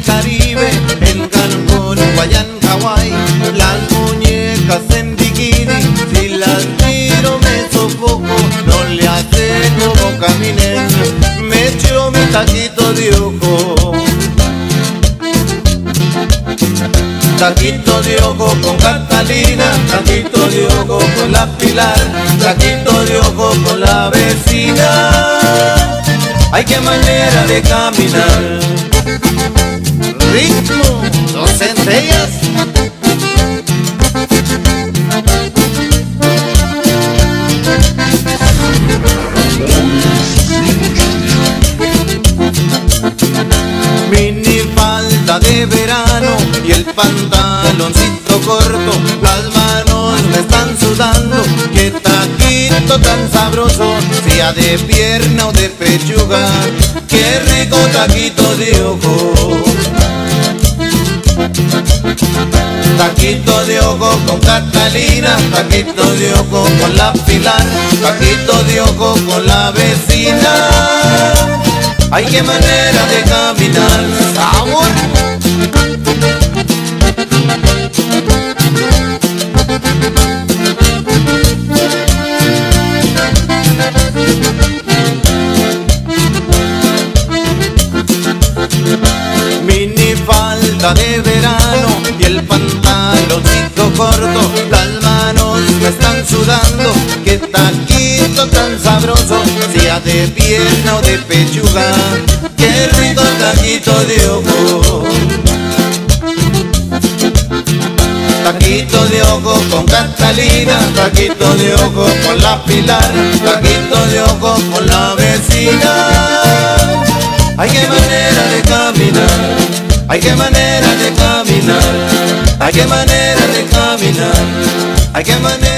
Caribe, en Cancún, Guayán, Hawái, las muñecas en bikini, si las tiro me sofoco, no le hace como camine, me echo mi taquito de ojo. Taquito de ojo con Catalina, taquito de ojo con la Pilar, taquito de ojo con la vecina. Hay que manera de caminar. Mini falda de verano y el pantaloncito corto, las manos me están sudando, qué taquito tan sabroso, sea de pierna o de pechuga, qué rico taquito de ojo. Taquito de ojo con Catalina, taquito de ojo con la Pilar, taquito de ojo con la vecina. Ay, qué manera de caminar, sabor. Mini falda de corto, las manos me están sudando, qué taquito tan sabroso, sea de pierna o de pechuga, qué rico taquito de ojo. Taquito de ojo con Catalina, taquito de ojo con la Pilar, taquito de ojo con la vecina. Ay, qué manera de caminar, ay, qué manera de caminar, ay, qué manera de caminar, ay, qué manera